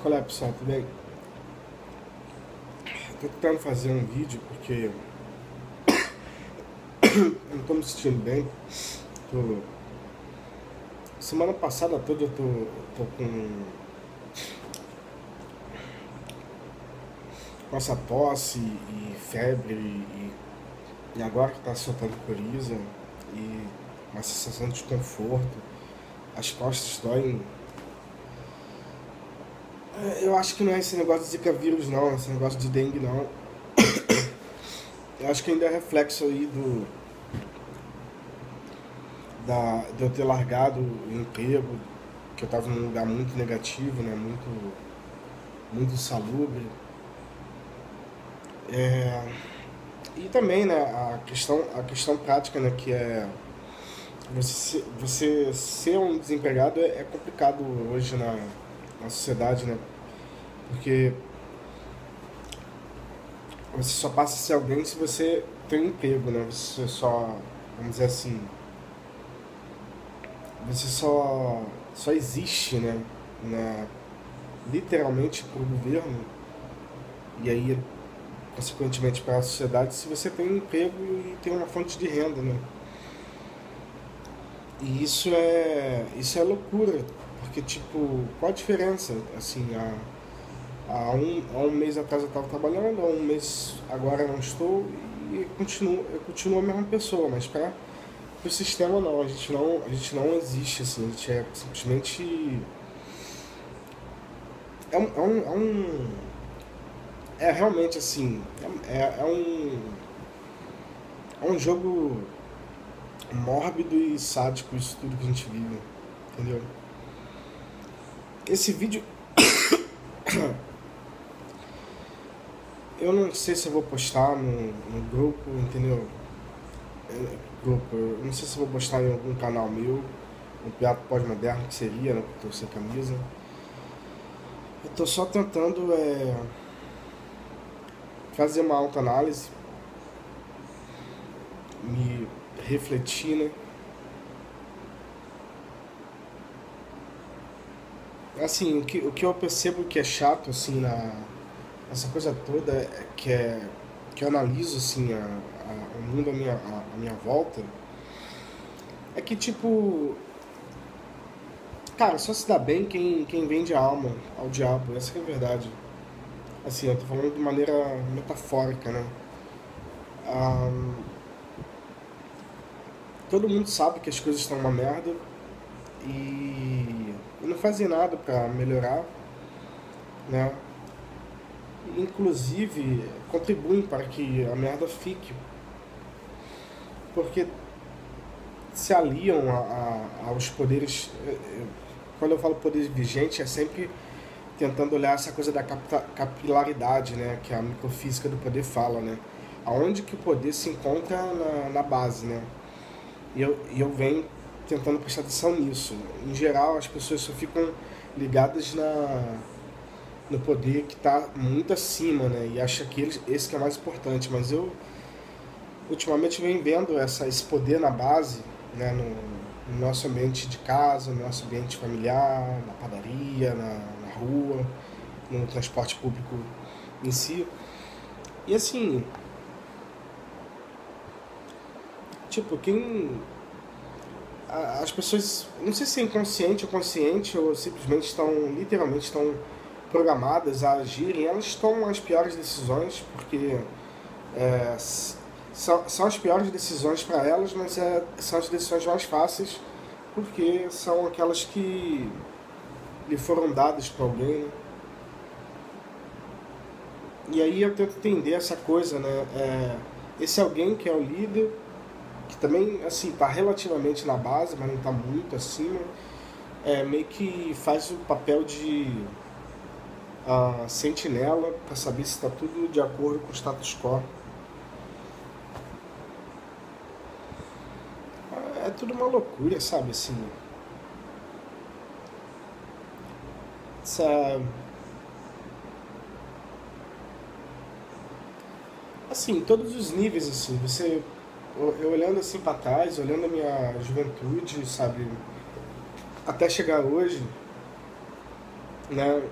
Qual é, pessoal? Tudo bem? Tô tentando fazer um vídeo porque eu não tô me sentindo bem. Tô... Semana passada toda eu tô, tô com... com essa tosse e febre e, e agora que tá soltando coriza e uma sensação de desconforto. As costas doem eu acho que não é esse negócio de Zika vírus, não, esse negócio de dengue, não. Eu acho que ainda é reflexo aí do. Da, de eu ter largado o emprego, que eu estava num lugar muito negativo, né? Muito, muito insalubre. É, e também, né, a questão, a questão prática, né, que é você, você ser um desempregado é, é complicado hoje na, na sociedade, né? Porque você só passa a ser alguém se você tem um emprego, né? Você só, vamos dizer assim, você só, só existe, né? Na, literalmente para o governo e aí, consequentemente, para a sociedade, se você tem um emprego e tem uma fonte de renda, né? E isso é, isso é loucura, porque, tipo, qual a diferença? Assim, há, há, um, há um mês atrás eu estava trabalhando, há um mês agora não estou e continuo, eu continuo a mesma pessoa, mas para o sistema não, a gente não, a gente não existe, assim, a gente é simplesmente. É um. É, um, é, um, é realmente assim. É, é um. É um jogo mórbido e sádico isso tudo que a gente vive, entendeu? Esse vídeo. Eu não sei se eu vou postar no, no grupo, entendeu? É, grupo, eu não sei se eu vou postar em algum canal meu, no Teatro Pós-Moderno, que seria, né? Porque eu tô sem camisa. Eu tô só tentando é, fazer uma autoanálise, me refletir, né? Assim, o que, o que eu percebo que é chato, assim, na essa coisa toda, é que é que eu analiso, assim, a, a, o mundo à minha, a, a minha volta, é que, tipo, cara, só se dá bem quem, quem vende a alma ao diabo, essa é a verdade. Assim, eu tô falando de maneira metafórica, né? Todo mundo sabe que as coisas estão uma merda e e não fazem nada para melhorar, né? Inclusive contribuem para que a merda fique, porque se aliam a, a, aos poderes. Eh, eh, quando eu falo poder vigente, é sempre tentando olhar essa coisa da capilaridade, né? Que a microfísica do poder fala, né? Aonde que o poder se encontra na, na base, né? E eu, e eu venho tentando prestar atenção nisso. Em geral, as pessoas só ficam ligadas na, no poder que está muito acima, né? E acha que eles, esse que é mais importante. Mas eu, ultimamente, venho vendo essa, esse poder na base, né? No, no nosso ambiente de casa, no nosso ambiente familiar, na padaria, na, na rua, no transporte público em si. E assim, tipo, quem as pessoas, não sei se é inconsciente ou consciente, ou simplesmente estão, literalmente estão programadas a agirem, elas tomam as piores decisões, porque é, são, são as piores decisões para elas, mas é, são as decisões mais fáceis, porque são aquelas que lhe foram dadas para alguém. Né? E aí eu tento entender essa coisa, né? É, esse alguém que é o líder que também assim está relativamente na base, mas não está muito acima, é, meio que faz o papel de uh, sentinela para saber se está tudo de acordo com o status quo. É tudo uma loucura, sabe? Assim, essa assim, todos os níveis assim, você eu olhando assim para trás, olhando a minha juventude, sabe, até chegar hoje, né?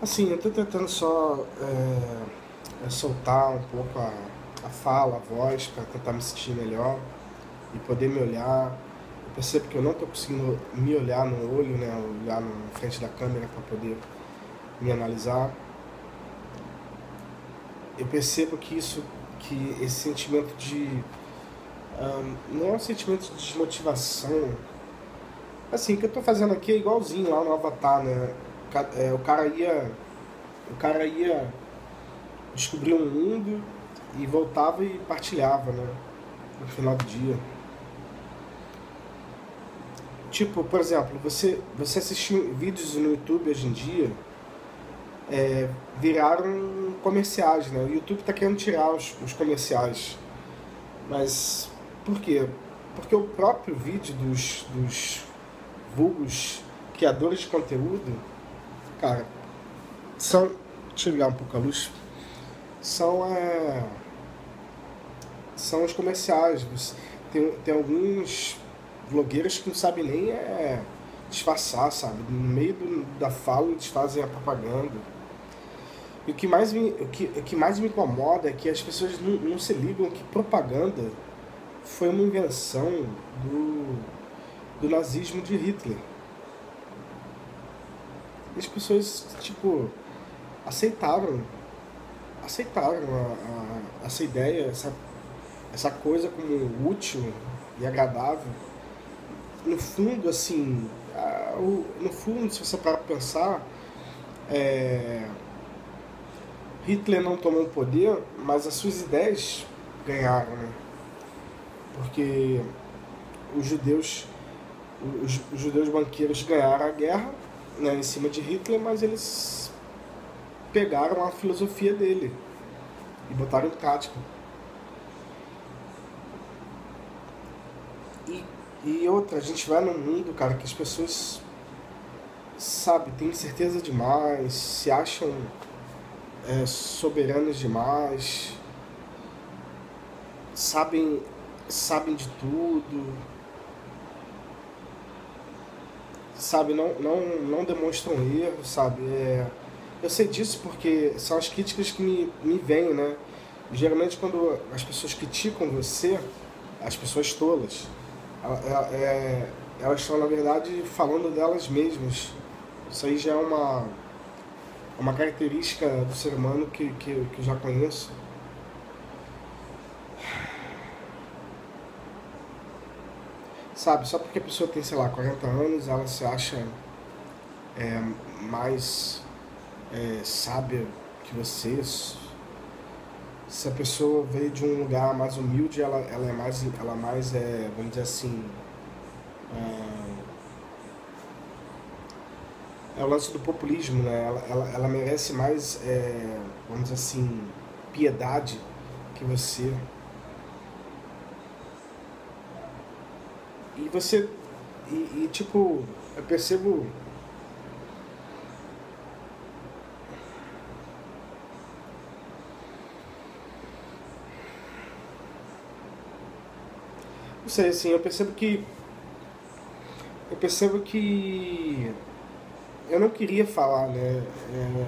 Assim, eu tô tentando só é, soltar um pouco a, a fala, a voz, para tentar me sentir melhor e poder me olhar. Eu percebo que eu não tô conseguindo me olhar no olho, né? Olhar na frente da câmera para poder me analisar. Eu percebo que isso, que esse sentimento de um, não é um sentimento de desmotivação. Assim, o que eu estou fazendo aqui é igualzinho lá no Avatar, né? É, o cara ia. O cara ia descobrir um mundo e voltava e partilhava, né? No final do dia. Tipo, por exemplo, você, você assistir vídeos no YouTube hoje em dia é, viraram comerciais, né? O YouTube está querendo tirar os, os comerciais. Mas por quê? Porque o próprio vídeo dos, dos vulgos criadores de conteúdo, cara, são. Deixa eu ligar um pouco a luz. São. É, são os comerciais. Tem, tem alguns blogueiros que não sabem nem é, disfarçar, sabe? No meio do, da fala eles fazem a propaganda. E o que mais me, o que, o que mais me incomoda é que as pessoas não, não se ligam que propaganda foi uma invenção do, do nazismo de Hitler. E as pessoas, tipo, aceitaram, aceitaram a, a, essa ideia, essa, essa coisa como útil e agradável. No fundo, assim, a, o, no fundo, se você parar para pensar, é, Hitler não tomou o poder, mas as suas ideias ganharam, né? porque os judeus, os, os judeus banqueiros ganharam a guerra né, em cima de Hitler, mas eles pegaram a filosofia dele e botaram em prática. E, e outra, a gente vai num mundo, cara, que as pessoas, sabe, têm certeza demais, se acham é, soberanos demais, sabem sabem de tudo, sabe, não, não, não demonstram erro, sabe? É, eu sei disso porque são as críticas que me, me vêm, né? Geralmente quando as pessoas criticam você, as pessoas tolas, é, é, elas estão na verdade falando delas mesmas. Isso aí já é uma, uma característica do ser humano que, que, que eu já conheço Sabe, só porque a pessoa tem, sei lá, 40 anos, ela se acha é, mais é, sábia que você. Se a pessoa veio de um lugar mais humilde, ela, ela é mais, ela mais é, vamos dizer assim, é, é o lance do populismo, né? Ela, ela, ela merece mais, é, vamos dizer assim, piedade que você. E você. E, e tipo, eu percebo. Não sei, assim, eu percebo que. Eu percebo que. Eu não queria falar, né? É,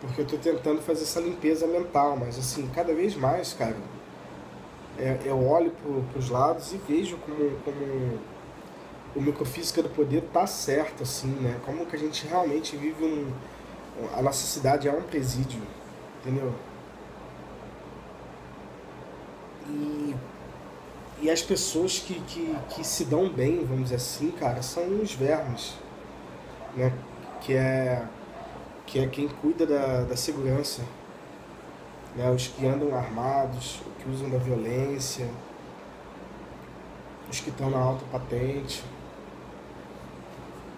porque eu tô tentando fazer essa limpeza mental, mas assim, cada vez mais, cara é, eu olho para os lados e vejo como, como o microfísica do poder tá certo, assim, né? Como que a gente realmente vive um... A nossa cidade é um presídio, entendeu? E, e as pessoas que, que, que se dão bem, vamos dizer assim, cara, são os vermes, né? Que é, que é quem cuida da, da segurança, né, os que andam armados, os que usam da violência, os que estão na alta patente,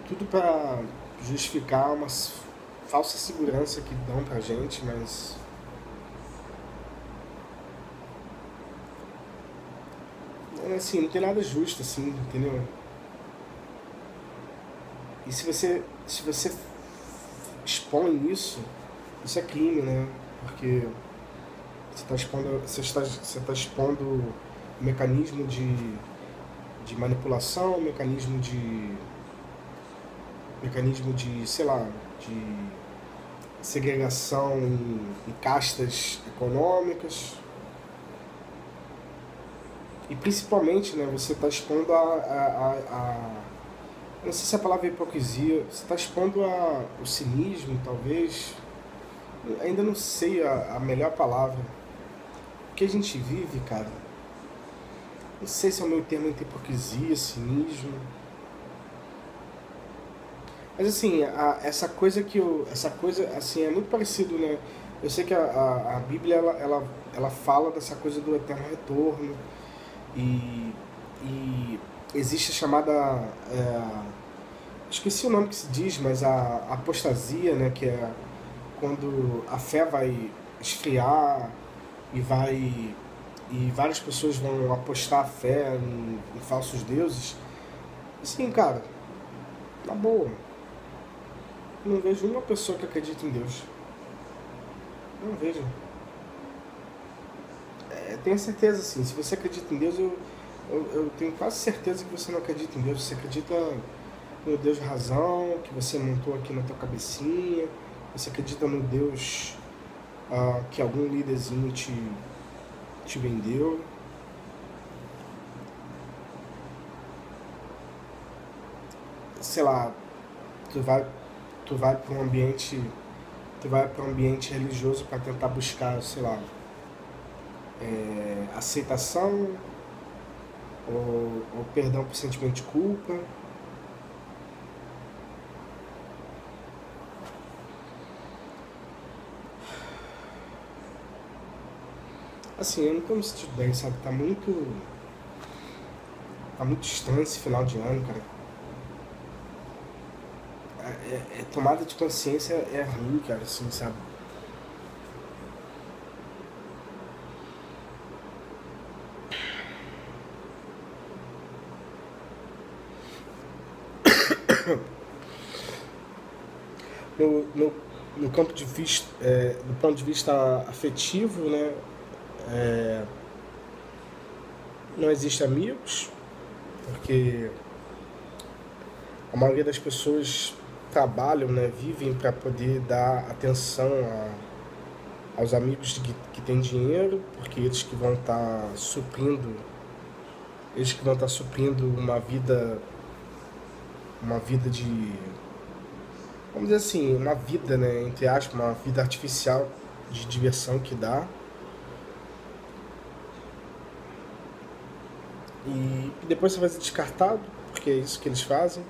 tudo para justificar uma falsa segurança que dão pra gente, mas é assim, não tem nada justo assim, entendeu? E se você se você expõe isso, isso é crime, né? Porque você está expondo, você está, você está expondo o mecanismo de, de manipulação, o mecanismo de. mecanismo de, sei lá, de segregação em, em castas econômicas. E principalmente, né, você está expondo a, a, a, a, Não sei se a palavra é hipocrisia, você está expondo a, o cinismo, talvez. ainda não sei a, a melhor palavra. O que a gente vive, cara. Não sei se é o meu termo entre hipocrisia, cinismo. Mas assim, a, essa coisa que eu. Essa coisa, assim, é muito parecido, né? Eu sei que a, a, a Bíblia ela, ela, ela fala dessa coisa do eterno retorno e, e existe a chamada. É, esqueci o nome que se diz, mas a apostasia, né, que é quando a fé vai esfriar e vai e várias pessoas vão apostar a fé em, em falsos deuses. Sim, cara, na boa. Não vejo uma pessoa que acredita em Deus. Não vejo tenho certeza, assim, se você acredita em Deus, eu, eu, eu, tenho quase certeza que você não acredita em Deus. Você acredita no Deus de razão, que você montou aqui na tua cabecinha. Você acredita no Deus uh, que algum líderzinho te, te vendeu. Sei lá, tu vai, tu vai para um ambiente, tu vai para um ambiente religioso para tentar buscar, sei lá, é, aceitação ou, ou perdão por sentimento de culpa. Assim, eu não tô me sentindo bem, sabe? Tá muito. Tá muito distante esse final de ano, cara. É, é, é tomada de consciência é ruim, cara, assim, sabe? no, no, no campo de vista, é, do ponto de vista afetivo, né, é, não existe amigos, porque a maioria das pessoas trabalham, né, vivem para poder dar atenção a, aos amigos que, que têm dinheiro, porque eles que vão estar tá suprindo, eles que vão estar tá suprindo uma vida, uma vida de vamos dizer assim, uma vida, né, entre aspas, uma vida artificial de diversão que dá. E depois você vai ser descartado, porque é isso que eles fazem.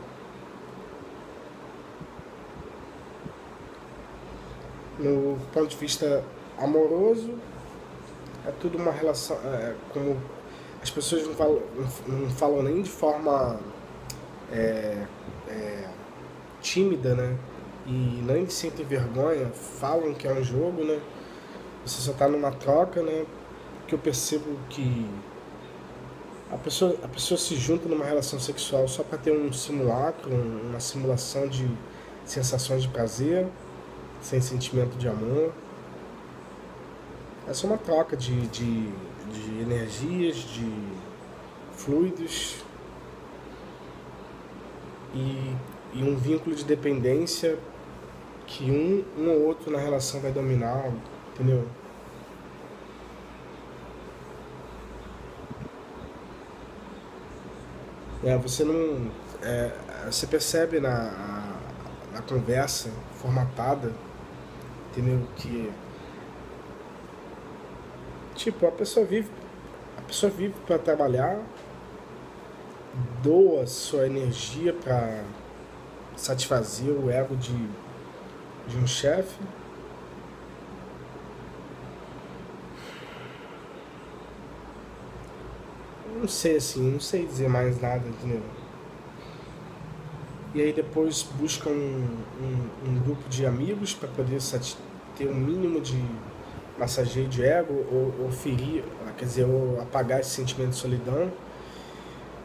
No ponto de vista amoroso, é tudo uma relação. É, como as pessoas não falam, não falam nem de forma é, é, tímida, né? e nem sentem vergonha, falam que é um jogo, né? Você só tá numa troca, né? Que eu percebo que a pessoa, a pessoa se junta numa relação sexual só para ter um simulacro, uma simulação de sensações de prazer, sem sentimento de amor. É só uma troca de, de, de energias, de fluidos e, e um vínculo de dependência que um, um ou outro na relação vai dominar, entendeu? É, você não. É, você percebe na, na conversa formatada, entendeu? Que. Tipo, a pessoa vive. A pessoa vive para trabalhar, doa sua energia para satisfazer o ego de de um chefe. Não sei assim, não sei dizer mais nada, entendeu? E aí depois busca um, um, um grupo de amigos para poder ter um mínimo de massageio de ego ou, ou ferir, quer dizer, ou apagar esse sentimento de solidão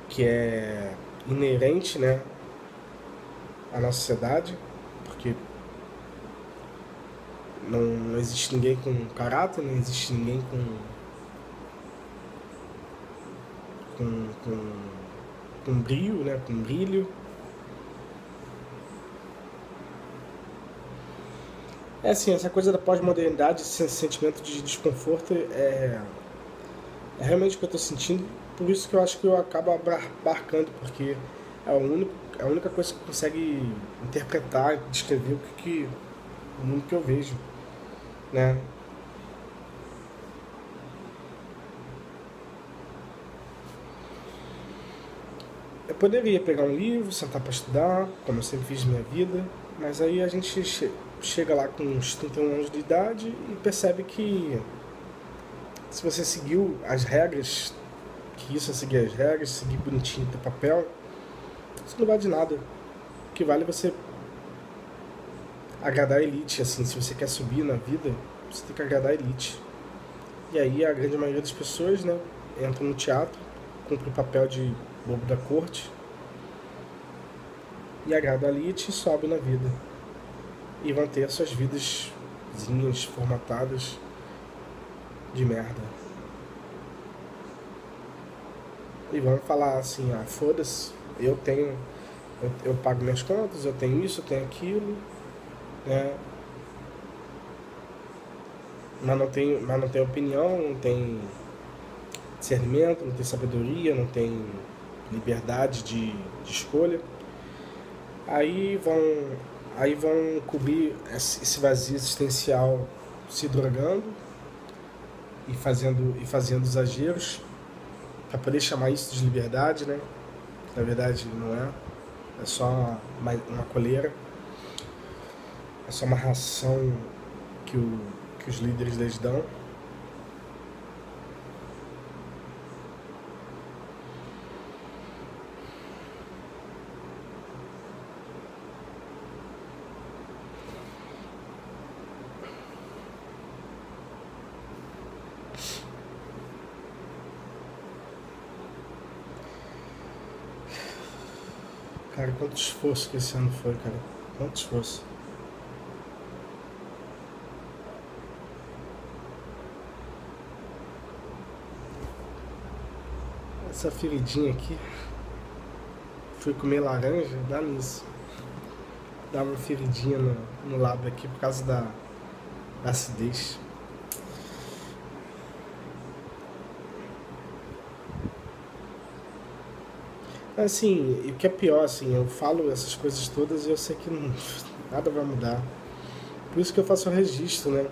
que é inerente, né, à nossa sociedade, porque não, não existe ninguém com caráter, não existe ninguém com. Com. com, com brilho, né? Com brilho. É assim, essa coisa da pós-modernidade, esse sentimento de desconforto é, é realmente o que eu estou sentindo. Por isso que eu acho que eu acabo abarcando, porque é, o único, é a única coisa que consegue interpretar, descrever o que, que o mundo que eu vejo, né? Eu poderia pegar um livro, sentar para estudar, como eu sempre fiz minha vida, mas aí a gente chega lá com uns 31 anos de idade e percebe que se você seguiu as regras, que isso é seguir as regras, seguir bonitinho teu papel, isso não vale de nada. O que vale é você agradar a elite, assim, se você quer subir na vida, você tem que agradar a elite. E aí a grande maioria das pessoas, né, entra no teatro, cumpre o papel de bobo da corte e agrada a elite e sobe na vida e vão ter suas vidas formatadas de merda. E vão falar assim, ah, foda-se, eu tenho, eu, eu, pago minhas contas, eu tenho isso, eu tenho aquilo, né? Mas não tem, mas não tem opinião, não tem discernimento, não tem sabedoria, não tem liberdade de, de escolha. Aí vão aí vão cobrir esse vazio existencial se drogando e fazendo, e fazendo exageros para poder chamar isso de liberdade, né? Na verdade não é, é só uma, uma coleira, é só uma ração que, o, que os líderes lhes dão. Cara, quanto esforço que esse ano foi, cara. Quanto esforço. Essa feridinha aqui. Fui comer laranja, dá nisso. Dá uma feridinha no, no lábio aqui por causa da, da acidez. Assim, o que é pior, assim, eu falo essas coisas todas e eu sei que não, nada vai mudar. Por isso que eu faço o registro, né?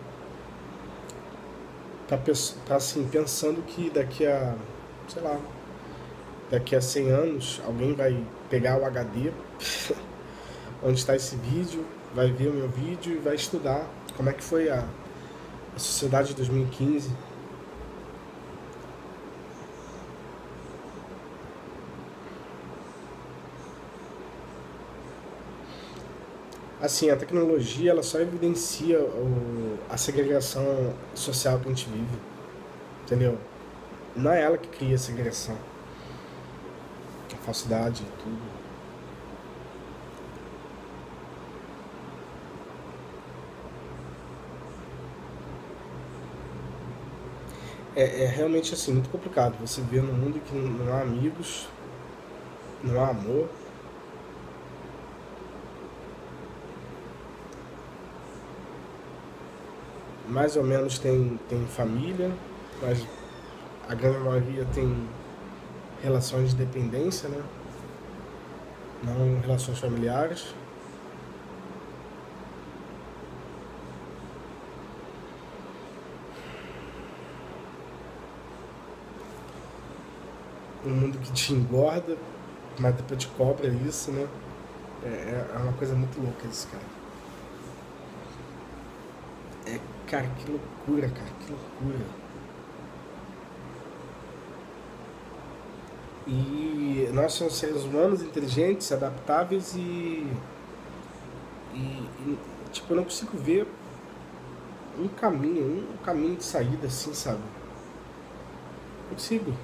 Tá, tá assim, pensando que daqui a, sei lá, daqui a 100 anos alguém vai pegar o HD onde está esse vídeo, vai ver o meu vídeo e vai estudar como é que foi a, a sociedade de 2015 assim, a tecnologia ela só evidencia o, a segregação social que a gente vive. Entendeu? Não é ela que cria a segregação. A falsidade e tudo. É, é realmente assim, muito complicado. Você vê no mundo que não há amigos, não há amor, mais ou menos tem, tem família, mas a grande maioria tem relações de dependência, né? Não relações familiares. Um mundo que te engorda, mas depois te cobra isso, né? É, é uma coisa muito louca isso, cara. Cara, que loucura, cara, que loucura. E nós somos seres humanos inteligentes, adaptáveis e, e, e tipo, eu não consigo ver um caminho, um caminho de saída assim, sabe? Não consigo.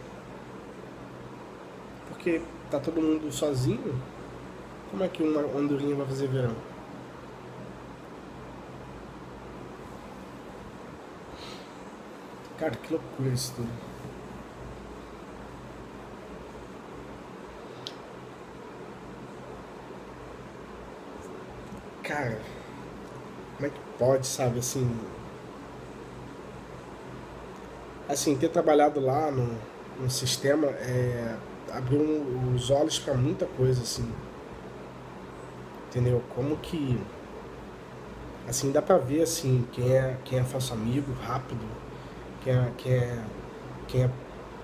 Porque tá todo mundo sozinho, como é que uma andorinha vai fazer verão? Cara, que loucura isso tudo. Cara, como é que pode, sabe, assim. Assim, ter trabalhado lá no, no sistema é, abriu os olhos para muita coisa, assim. Entendeu? Como que. Assim, dá pra ver, assim, quem é, quem é falso amigo rápido, quem é, quem é, quem é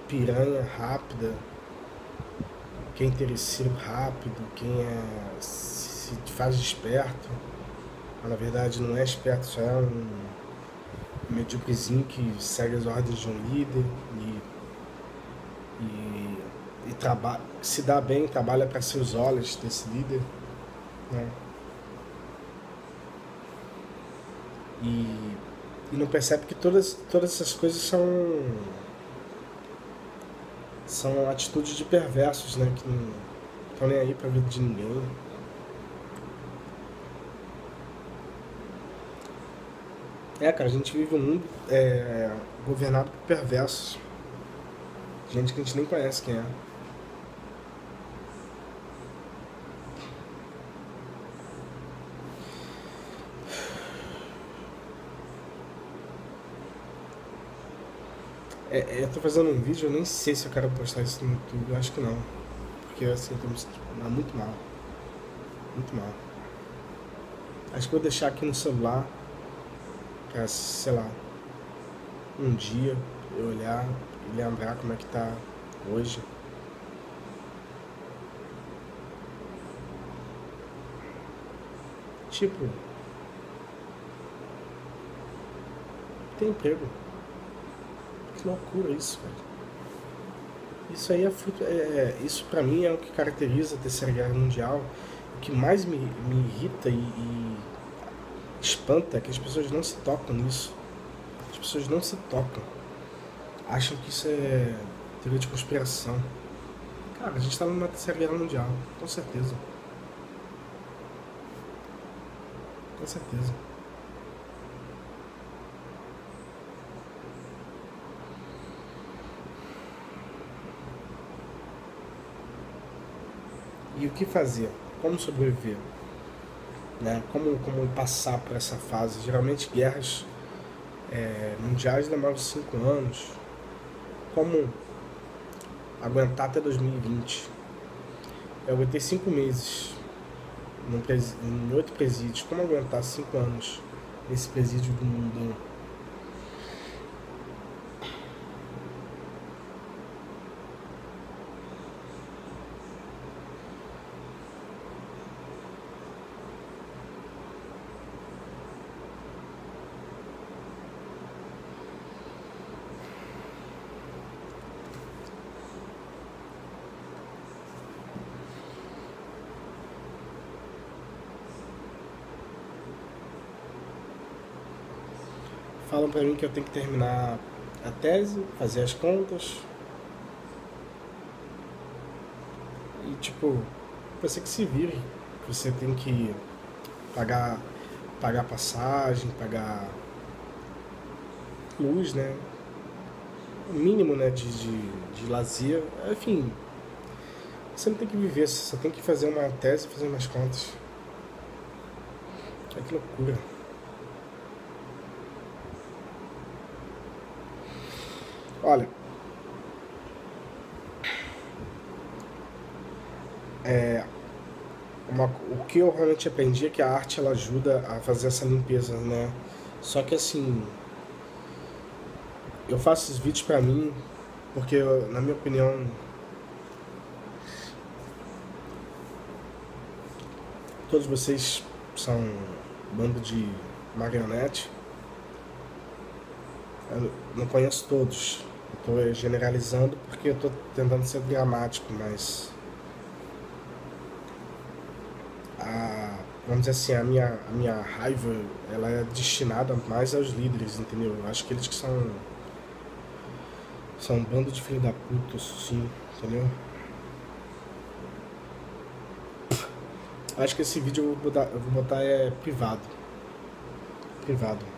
piranha rápida, quem é interesseiro rápido, quem é, se faz esperto. Mas, na verdade não é esperto, só é um medíocrezinho que segue as ordens de um líder e, e, e se dá bem, trabalha para seus olhos desse líder. Né? E, e não percebe que todas, todas essas coisas são são atitudes de perversos, né? Que não estão nem aí pra vida de ninguém. É, cara, a gente vive um mundo é, governado por perversos. Gente que a gente nem conhece quem é. É, é, eu tô fazendo um vídeo, eu nem sei se eu quero postar isso no YouTube, eu acho que não. Porque assim, tô me muito mal. Muito mal. Acho que vou deixar aqui no celular pra, sei lá, um dia eu olhar e lembrar como é que tá hoje. Tipo, tem emprego. Que loucura isso, velho. Isso aí é, fruto, é, é isso para mim é o que caracteriza a terceira guerra mundial. O que mais me, me irrita e, e espanta é que as pessoas não se tocam nisso. As pessoas não se tocam. Acham que isso é teoria de conspiração. Cara, a gente tá numa terceira guerra mundial, com certeza. Com certeza. E o que fazer? Como sobreviver? Né? Como, como passar por essa fase? Geralmente guerras é, mundiais demoram cinco anos. Como aguentar até 2020? Eu aguentei cinco meses em oito presídios. Como aguentar cinco anos nesse presídio do mundo? falam para mim que eu tenho que terminar a tese, fazer as contas. E tipo, você que se vire. Você tem que pagar, pagar passagem, pagar luz, né? O mínimo né, de, de, de lazer. Enfim, você não tem que viver, você só tem que fazer uma tese e fazer umas contas. Que loucura. Olha, é, uma, o que eu realmente aprendi é que a arte ela ajuda a fazer essa limpeza, né? Só que assim, eu faço esses vídeos pra mim porque, na minha opinião, todos vocês são bando de marionete. Eu não conheço todos, Estou generalizando porque eu estou tentando ser dramático, mas a, vamos dizer assim, a minha, a minha raiva ela é destinada mais aos líderes, entendeu? Eu acho que eles que são são um bando de filho da puta, sim, entendeu? Acho que esse vídeo eu vou botar, eu vou botar é privado. Privado.